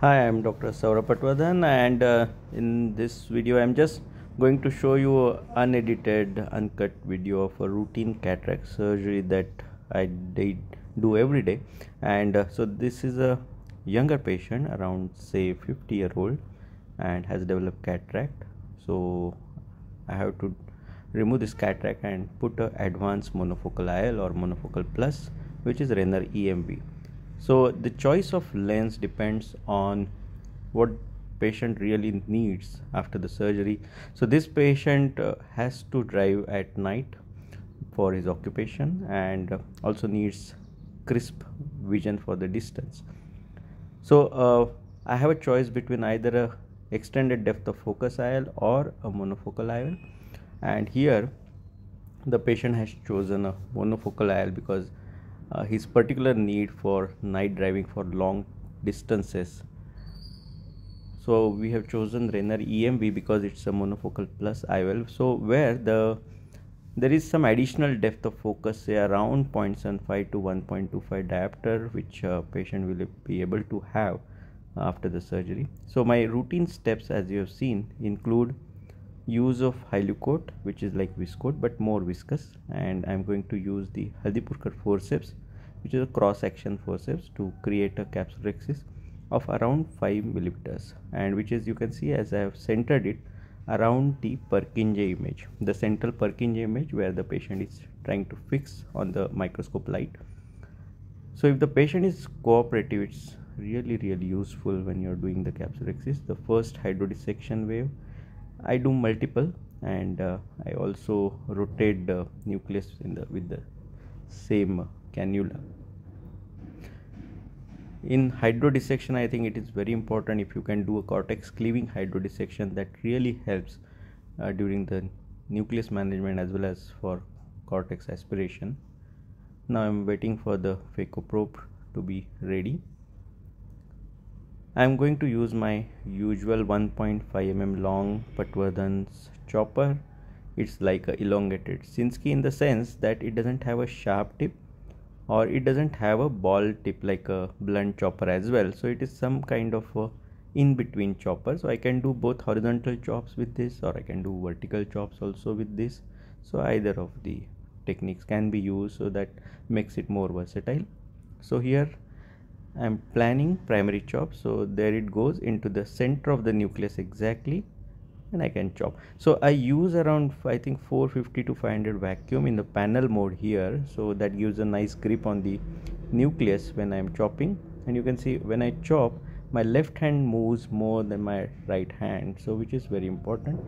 Hi, I'm Dr. Sourabh Patwardhan and uh, in this video I'm just going to show you unedited uncut video of a routine cataract surgery that I did do every day and uh, so this is a younger patient around say 50 year old and has developed cataract so I have to remove this cataract and put a advanced monofocal IL or monofocal plus which is Rayner EMV so the choice of lens depends on what patient really needs after the surgery. So this patient uh, has to drive at night for his occupation and also needs crisp vision for the distance. So uh, i have a choice between either a extended depth of focus IL or a monofocal IL and here the patient has chosen a monofocal IL because uh, his particular need for night driving for long distances. So we have chosen Rayner EMV because it's a monofocal plus IOL so where the there is some additional depth of focus say around 0.75 to 1.25 diopter which patient will be able to have after the surgery. So my routine steps as you have seen include use of Hylucoat which is like viscoat but more viscous. And I'm going to use the Haldipurkar forceps which is a cross section forceps to create a capsulorhexis of around 5 millimeters and which is you can see as I have centered it around the Purkinje image the central Purkinje image where the patient is trying to fix on the microscope light. So if the patient is cooperative it's really really useful when you're doing the capsulorhexis the first hydrodissection wave I do multiple and uh, I also rotate the nucleus in the with the same cannula. In hydrodissection i think it is very important if you can do a cortex cleaving hydrodissection that really helps uh, during the nucleus management as well as for cortex aspiration. Now i'm waiting for the phaco probe to be ready i'm going to use my usual 1.5 mm long patwardhan's chopper. It's like a elongated Sinskey in the sense that it doesn't have a sharp tip or it doesn't have a ball tip like a blunt chopper as well. So it is some kind of a in between chopper. So i can do both horizontal chops with this or i can do vertical chops also with this. So either of the techniques can be used so that makes it more versatile. So here i'm planning primary chop so there it goes into the center of the nucleus exactly and I can chop. So I use around I think 450 to 500 vacuum in the panel mode here so that gives a nice grip on the nucleus when I'm chopping. And you can see when I chop my left hand moves more than my right hand so which is very important.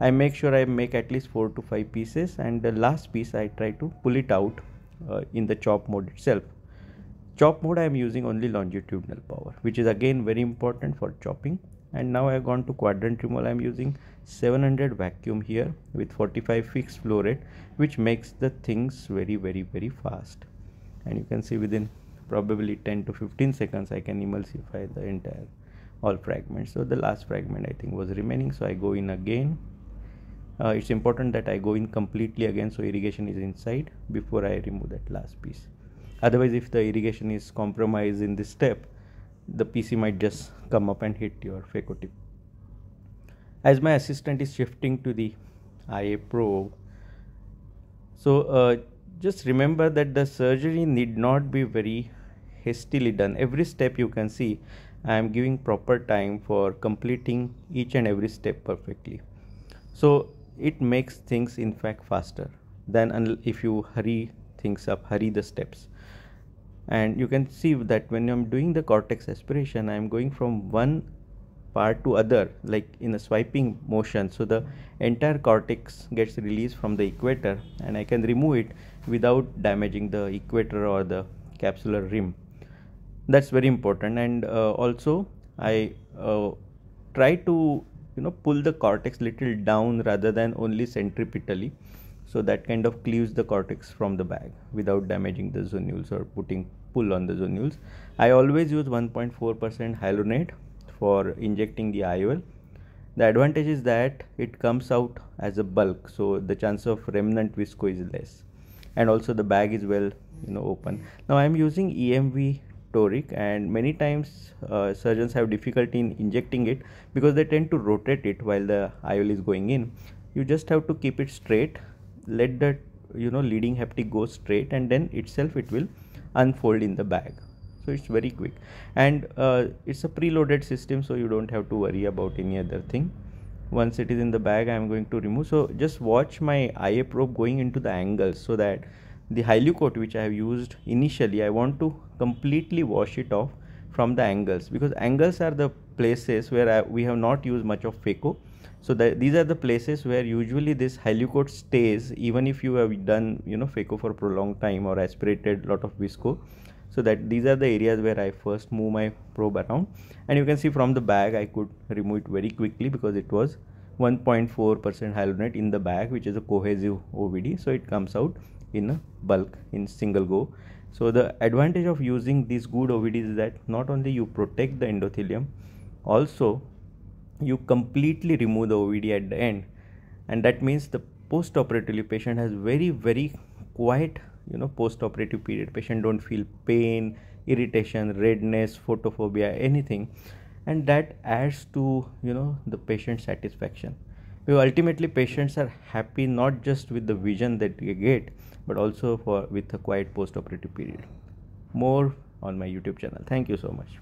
I make sure I make at least 4 to 5 pieces and the last piece I try to pull it out uh, in the chop mode itself chop mode I am using only longitudinal power which is again very important for chopping. And now I have gone to quadrant removal. I am using 700 vacuum here with 45 fixed flow rate which makes the things very very very fast. And you can see within probably 10 to 15 seconds I can emulsify the entire all fragments. So the last fragment I think was remaining. So I go in again. Uh, it's important that I go in completely again so irrigation is inside before I remove that last piece otherwise if the irrigation is compromised in this step the PC might just come up and hit your phaco tip. As my assistant is shifting to the IA probe, so uh, just remember that the surgery need not be very hastily done. Every step you can see, I am giving proper time for completing each and every step perfectly. So it makes things in fact faster than if you hurry things up, hurry the steps. And you can see that when I'm doing the cortex aspiration I'm going from one part to other like in a swiping motion. So the entire cortex gets released from the equator and I can remove it without damaging the equator or the capsular rim. That's very important. And uh, also I uh, try to you know pull the cortex little down rather than only centripetally so that kind of cleaves the cortex from the bag without damaging the zonules or putting pull on the zonules i always use 1.4% hyaluronate for injecting the IOL the advantage is that it comes out as a bulk so the chance of remnant visco is less. And also the bag is well you know open. Now i am using emv toric and many times uh, surgeons have difficulty in injecting it because they tend to rotate it while the IOL is going in. You just have to keep it straight let that you know leading haptic go straight and then itself it will unfold in the bag. So it's very quick. And uh, it's a preloaded system so you don't have to worry about any other thing. Once it is in the bag i am going to remove. So just watch my ia probe going into the angles so that the Hylucoat which I have used initially I want to completely wash it off from the angles because angles are the places where I, we have not used much of phaco so the, these are the places where usually this Hylucoat stays even if you have done you know phaco for a prolonged time or aspirated lot of visco. So that these are the areas where I first move my probe around. And you can see from the bag I could remove it very quickly because it was 1.4% hyaluronate in the bag which is a cohesive OVD so it comes out in a bulk in single go. So the advantage of using these good OVDs is that not only you protect the endothelium also you completely remove the OVD at the end. And that means the post-operatively patient has very very quiet you know post-operative period. Patient don't feel pain irritation redness photophobia anything. And that adds to you know the patient satisfaction because ultimately patients are happy not just with the vision that they get but also for with a quiet post operative period. More on my youtube channel. Thank you so much